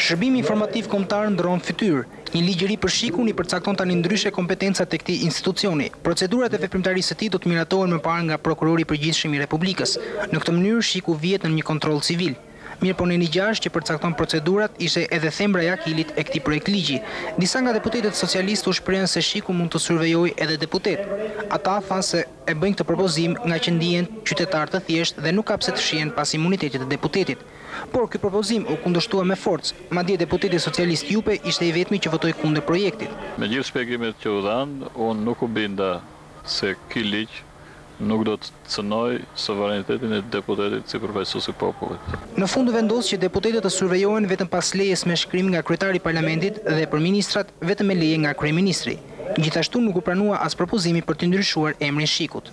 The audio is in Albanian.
Shërbimi Informativ Kombëtar ndërron fytyrë. Një ligj i ri për SHIK-un i përcakton tani ndryshe kompetencat e këtij institucioni. Procedurat e veprimtarisë së tij do të miratohen më parë nga Prokurori i Përgjithshëm i Republikës. Në këtë mënyrë, SHIK-u vihet nën një kontroll civil. Mirëpo neni gjashtë që përcakton procedurat ishte edhe thembra e Akilit e këtij projektligji. Disa nga deputetët socialistë u shprehën se SHIK-u mund të survejojë edhe deputetë. Ata thanë se. E bëjnë këtë propozim ngaqë ndihen qytetarë të thjeshtë dhe nuk ka pse të fshihen pas imunitetit të deputetit. Por ky propozim u kundërshtua me forcë, madje deputeti socialist Jupe ishte i vetmi që votoi kundër projektit. Me gjithë shpjegimet që u dhanë, unë nuk u binda se ky ligj nuk do të cenojë sovranitetin e deputetit si përfaqësues i popullit. Në fund u vendos që deputetët të survejohen vetëm pas lejes me shkrim nga kryetari i Parlamentit dhe për ministrat vetëm me leje nga kryeministri. Gjithashtu nuk u pranua as propozimi për t'i ndryshuar emrin SHIK-ut.